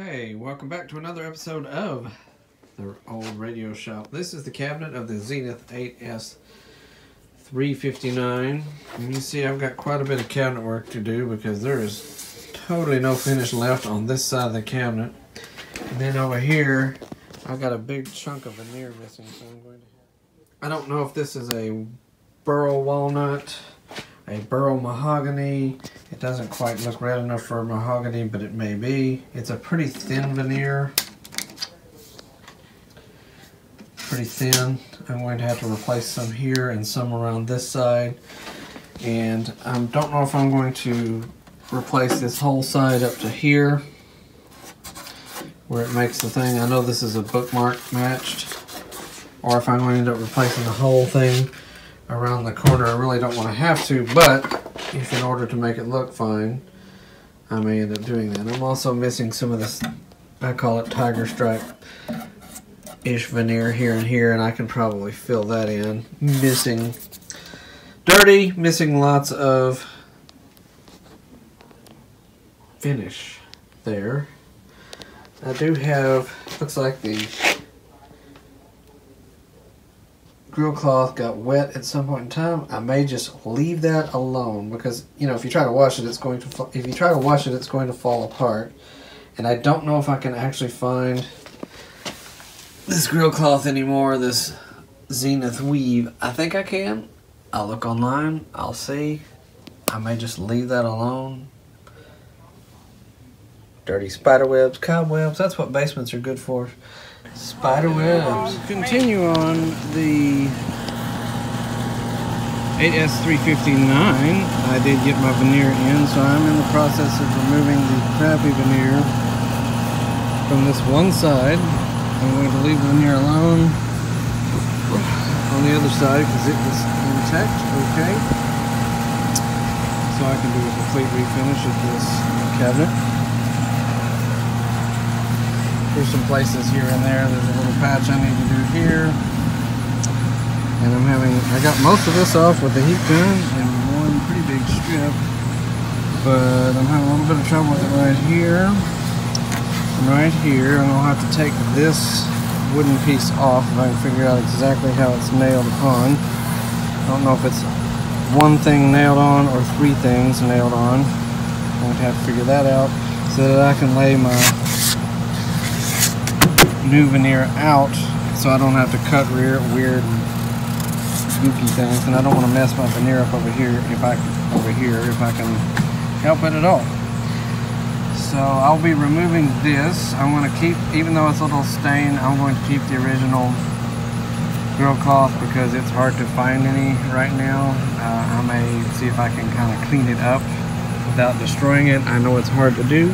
Okay, welcome back to another episode of the old radio shop. This is the cabinet of the Zenith 8S 359. And you see I've got quite a bit of cabinet work to do because there is totally no finish left on this side of the cabinet. And then over here, I've got a big chunk of veneer missing, so I'm going to I don't know if this is a burl walnut, a burl mahogany. It doesn't quite look red enough for mahogany, but it may be. It's a pretty thin veneer. Pretty thin. I'm going to have to replace some here and some around this side. And I um, don't know if I'm going to replace this whole side up to here where it makes the thing. I know this is a bookmark matched or if I'm going to end up replacing the whole thing around the corner. I really don't want to have to, but if in order to make it look fine, I may end up doing that. I'm also missing some of this, I call it tiger stripe ish veneer here and here, and I can probably fill that in. Missing dirty, missing lots of finish there. I do have, looks like the grill cloth got wet at some point in time, I may just leave that alone because you know if you try to wash it, it's going to if you try to wash it, it's going to fall apart. And I don't know if I can actually find this grill cloth anymore. This Zenith weave. I think I can. I'll look online. I'll see. I may just leave that alone. Dirty spider webs, cobwebs. That's what basements are good for. Spider webs. Continue on the 8S359. I did get my veneer in, so I'm in the process of removing the crappy veneer from this one side. I'm going to leave the veneer alone on the other side because it is intact, okay. So I can do a complete refinish of this cabinet. There's some places here and there. There's a little patch I need to do here. And I'm having, I got most of this off with the heat gun and one pretty big strip. But I'm having a little bit of trouble with it right here. And right here. And I'll have to take this wooden piece off if I can figure out exactly how it's nailed upon. I don't know if it's one thing nailed on or three things nailed on. I'm going to have to figure that out so that I can lay my new veneer out so I don't have to cut weird, weird spooky things and I don't want to mess my veneer up over here if I over here if I can help it at all. So I'll be removing this. I'm going to keep, even though it's a little stained, I'm going to keep the original grill cloth because it's hard to find any right now. Uh, I may see if I can kind of clean it up without destroying it. I know it's hard to do,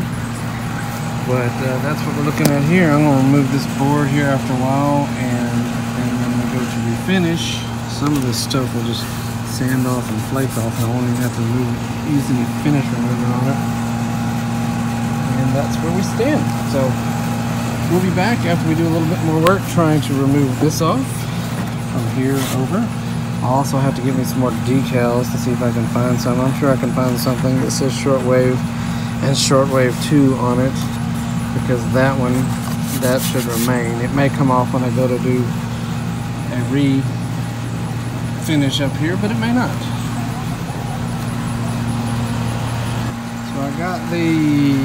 but uh, that's what we're looking at here. I'm to remove this board here after a while and then I'm to go to refinish. Some of this stuff will just sand off and flake off. and I won't even have to remove, use any finish remover on it. And that's where we stand. So we'll be back after we do a little bit more work trying to remove this off from here over. I'll also have to give me some more decals to see if I can find some. I'm sure I can find something that says shortwave and shortwave 2 on it because that one, that should remain. It may come off when I go to do a re-finish up here, but it may not. So I got the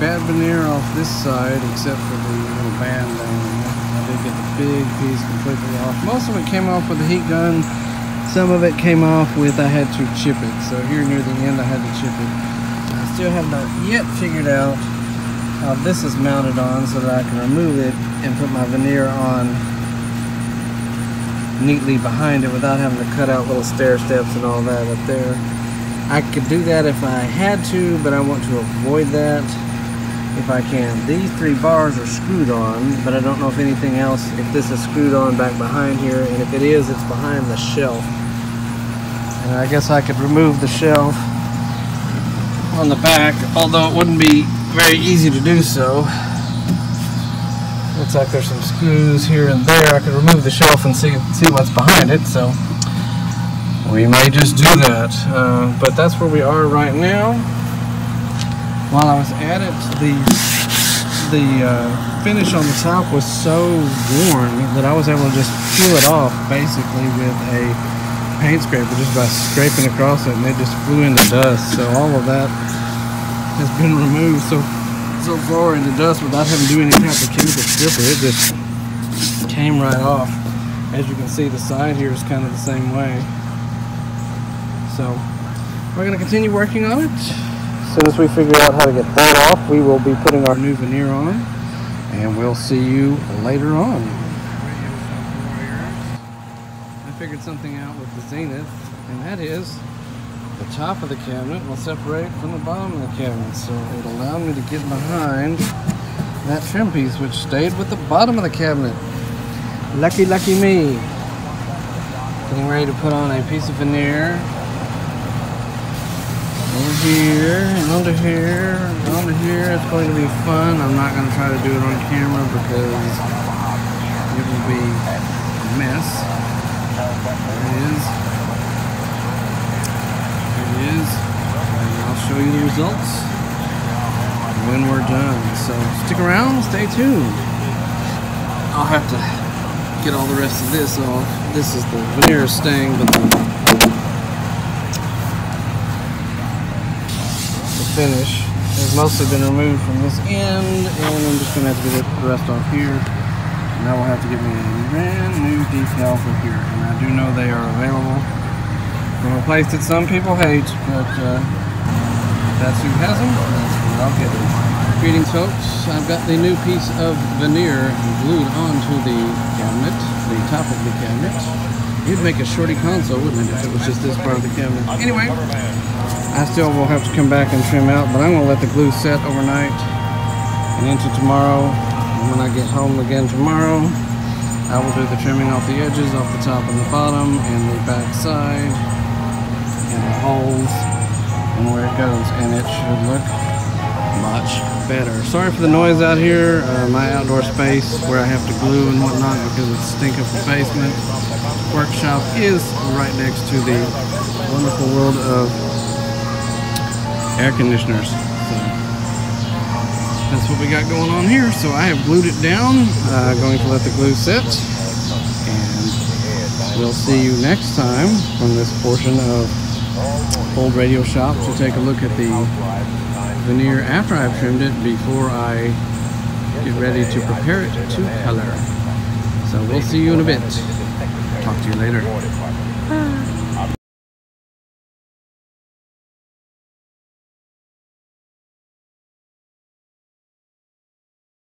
bad veneer off this side, except for the little band down there. I did get the big piece completely off. Most of it came off with the heat gun. Some of it came off with I had to chip it. So here near the end I had to chip it. I still have not yet figured out how this is mounted on so that I can remove it and put my veneer on neatly behind it without having to cut out little stair steps and all that up there. I could do that if I had to, but I want to avoid that if I can. These three bars are screwed on, but I don't know if anything else, if this is screwed on back behind here, and if it is, it's behind the shelf. And I guess I could remove the shelf on the back, although it wouldn't be very easy to do so. Looks like there's some screws here and there. I could remove the shelf and see see what's behind it, so we may just do that. Uh, but that's where we are right now. While I was at it, the the uh, finish on the top was so worn that I was able to just peel it off basically with a paint scraper just by scraping across it and it just flew into dust. So all of that has been removed so so far in the dust without having to do any type of chemical stripper. It just came right off. As you can see, the side here is kind of the same way. So we're going to continue working on it. As soon as we figure out how to get that off, we will be putting our new veneer on. And we'll see you later on. I figured something out with the Zenith, and that is the top of the cabinet will separate from the bottom of the cabinet. So it allowed me to get behind that trim piece, which stayed with the bottom of the cabinet. Lucky, lucky me. Getting ready to put on a piece of veneer over here and under here and under here. It's going to be fun. I'm not going to try to do it on camera because it will be a mess. There it is. Is. And I'll show you the results when we're done. So stick around, stay tuned. I'll have to get all the rest of this off. This is the veneer staying, but the finish has mostly been removed from this end and I'm just to have to get the rest off here and I will have to get me a brand new decal for here and I do know they are available from a place that some people hate but uh, that's who has them that's where I'll get greetings folks I've got the new piece of veneer glued onto the cabinet the top of the cabinet You'd make a shorty console, wouldn't it, if it was just this part of the cabinet. Anyway, I still will have to come back and trim out, but I'm going to let the glue set overnight and into tomorrow. And when I get home again tomorrow, I will do the trimming off the edges, off the top and the bottom, and the back side, holes, and where it goes. And it should look much better. Sorry for the noise out here, uh, my outdoor space where I have to glue and whatnot because it's stink up the basement workshop is right next to the wonderful world of air conditioners. So that's what we got going on here. So I have glued it down, uh, going to let the glue set, and we'll see you next time from this portion of Old Radio Shop to take a look at the veneer after I've trimmed it before I get ready to prepare it to color. So we'll see you in a bit. Talk to you later.